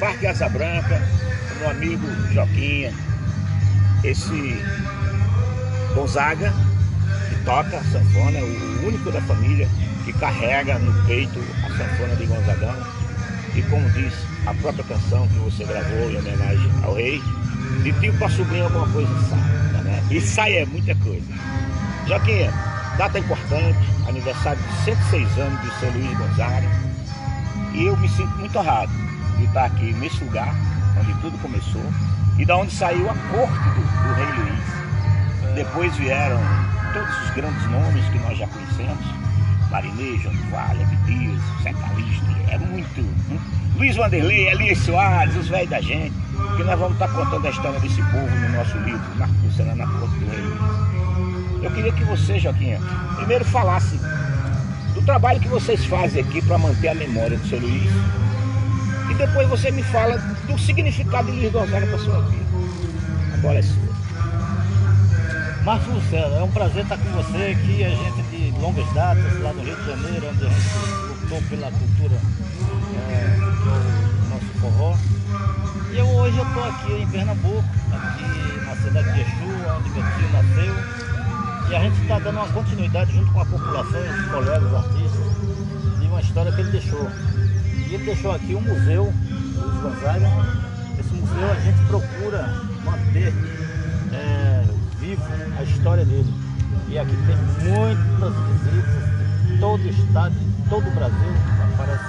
Parque Asa Branca, meu amigo Joquinha, esse Gonzaga, que toca sanfona, o único da família que carrega no peito a sanfona de Gonzagão. E como diz a própria canção que você gravou em homenagem ao rei, de tio para sobrinho alguma coisa sai, né? E sai é muita coisa. Joquinha, data importante, aniversário de 106 anos de São Luís Gonzaga. E eu me sinto muito honrado de estar aqui nesse lugar, onde tudo começou, e da onde saiu a corte do, do rei Luís. Depois vieram todos os grandes nomes que nós já conhecemos, Marinês, João Vale, Abdias, Calixto, é muito, muito. Luiz Vanderlei, Elias Soares, os velhos da gente, que nós vamos estar contando a história desse povo no nosso livro, Marco Luciano na Corte do Rei Luís. Eu queria que você, Joaquim, primeiro falasse do trabalho que vocês fazem aqui para manter a memória do seu Luiz. Depois você me fala do significado de Luiz Gonzaga para sua vida. A bola é sua. Márcio Luciano, é um prazer estar com você aqui, a gente de longas datas, lá no Rio de Janeiro, onde a gente lutou pela cultura é, do nosso forró. E eu, hoje eu estou aqui em Pernambuco, aqui na cidade de Exu, onde meu tio nasceu. E a gente está dando uma continuidade junto com a população os colegas artistas de uma história que ele deixou. E ele deixou aqui um museu, Luiz Gonzaga. Esse museu a gente procura manter é, vivo a história dele. E aqui tem muitas visitas de todo o estado, de todo o Brasil, aparece.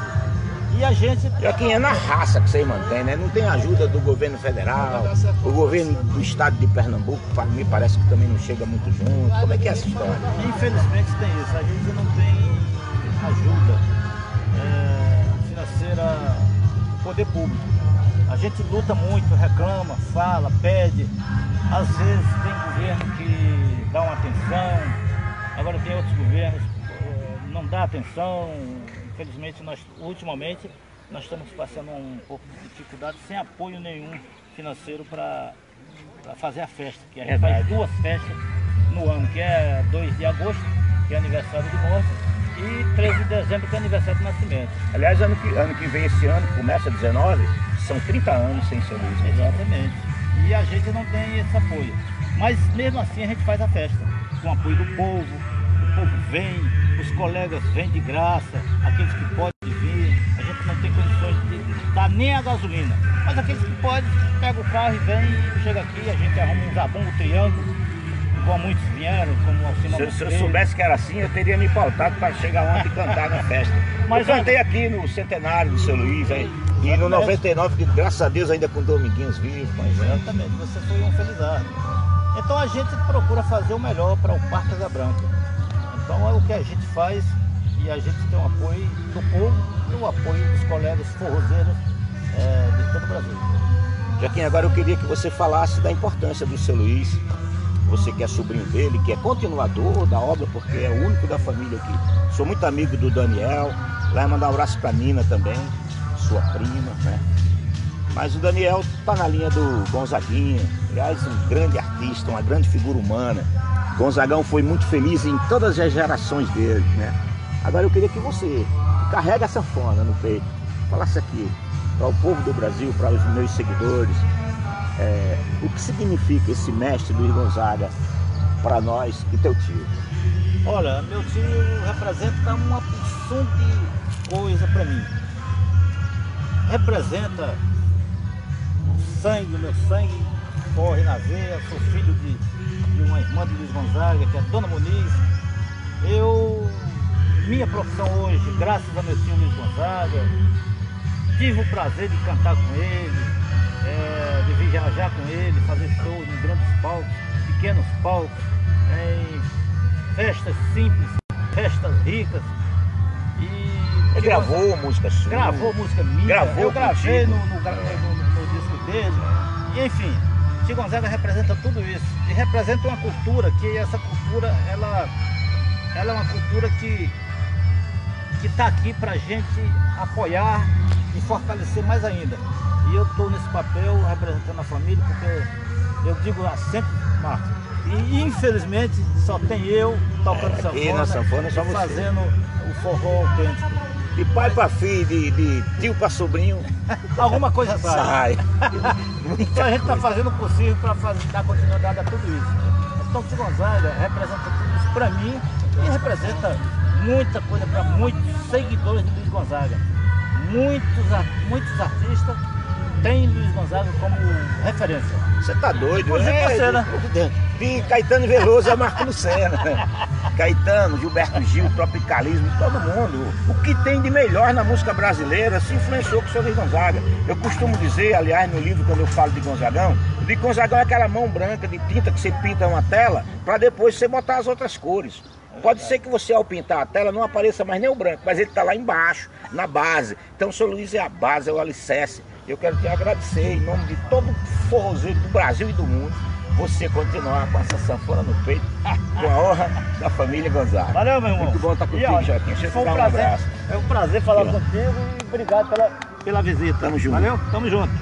E a gente. Joaquim, é na raça que vocês mantêm, né? Não tem ajuda do governo federal, o governo do estado de Pernambuco, mim parece que também não chega muito junto. Como é que é essa história? Infelizmente tem isso, a gente não tem ajuda é, financeira do poder público. A gente luta muito, reclama, fala, pede. Às vezes tem governo que dá uma atenção, agora tem outros governos que não dá atenção. Infelizmente, nós, ultimamente, nós estamos passando um pouco de dificuldade sem apoio nenhum financeiro para fazer a festa. Que a gente faz duas festas no ano, que é 2 de agosto, que é aniversário de morte, e 13 de dezembro, que é aniversário de nascimento. Aliás, ano que, ano que vem, esse ano, começa 19, são 30 anos sem Luís. Gonzaga. Exatamente. E a gente não tem esse apoio. Mas mesmo assim a gente faz a festa, com o apoio do povo, o povo vem, os colegas vêm de graça, aqueles que podem vir, a gente não tem condições de dar nem a gasolina. Mas aqueles que podem, pega o carro e vem, chega aqui, a gente arruma um zabumbo, um triângulo, igual muitos vieram, como Se, se eu soubesse que era assim, eu teria me pautado para chegar ontem e cantar na festa. Mas eu cantei aqui no centenário do seu Luiz, aí, e no 99, que graças a Deus ainda com Dominguinhos vivo, mas é. Exatamente, você foi um felizardo. Então a gente procura fazer o melhor para o Parque Asa Branca. Então é o que a gente faz e a gente tem o apoio do povo e o apoio dos colegas forrozeiros é, de todo o Brasil. Joaquim, agora eu queria que você falasse da importância do seu Luiz. Você que é sobrinho dele, que é continuador da obra, porque é o único da família aqui. Sou muito amigo do Daniel. Lá mandar um abraço pra Nina também, sua prima, né? Mas o Daniel tá na linha do Gonzaguinha. Aliás, um grande artista, uma grande figura humana. Gonzagão foi muito feliz em todas as gerações dele, né? Agora eu queria que você carrega a sanfona no peito, falasse aqui para o povo do Brasil, para os meus seguidores, é, o que significa esse mestre Luiz Gonzaga para nós e teu tio? Olha, meu tio representa uma porção de coisa para mim. Representa o sangue, meu sangue corre na veia, sou filho de, de uma irmã de Luiz Gonzaga, que é a Dona Muniz. Eu, minha profissão hoje, graças a meu tio Luiz Gonzaga, tive o prazer de cantar com ele, é, viajar com ele, fazer shows em grandes palcos, pequenos palcos, em festas simples, festas ricas. E Ele gravou música sua? Gravou música minha, Gravou eu gravei no, no- no- no disco dele. E, enfim, Tio Gonzaga representa tudo isso. E representa uma cultura que essa cultura, ela, ela é uma cultura que que está aqui para a gente apoiar e fortalecer mais ainda. E eu estou nesse papel representando a família, porque eu digo lá sempre, Marcos, e infelizmente só tem eu tocando É, sanfona, e na sanfona só e você. fazendo o forró autêntico. De pai para filho, de, de tio para sobrinho. Alguma coisa sai. Sai. Então a gente está fazendo o possível para dar continuidade a tudo isso. Então Tom Gonzaga representa tudo isso para mim e representa muita coisa para muitos seguidores de Luiz Gonzaga. Muitos, muitos artistas têm Luiz Gonzaga como referência. Você tá doido, Inclusive você, né? De Caetano Veloso a Marco Lucena. Caetano, Gilberto Gil, Tropicalismo, todo mundo. O que tem de melhor na música brasileira se influenciou com o seu Luiz Gonzaga. Eu costumo dizer, aliás, no livro, quando eu falo de Gonzagão, que Gonzagão é aquela mão branca de tinta que você pinta uma tela para depois você botar as outras cores. Pode ser que você, ao pintar a tela, não apareça mais nem o branco, mas ele está lá embaixo, na base. Então, o seu Luiz é a base, é o alicerce. Eu quero te agradecer, em nome de todo o forrozeiro do Brasil e do mundo, você continuar com essa sanfona no peito, com a honra da família Gonzaga. Valeu, meu irmão. Muito bom estar contigo, ó, Joaquim. Deixa Foi um um prazer. abraço. É um prazer falar ó. contigo e obrigado pela, pela visita. Tamo junto. Valeu? Tamo junto.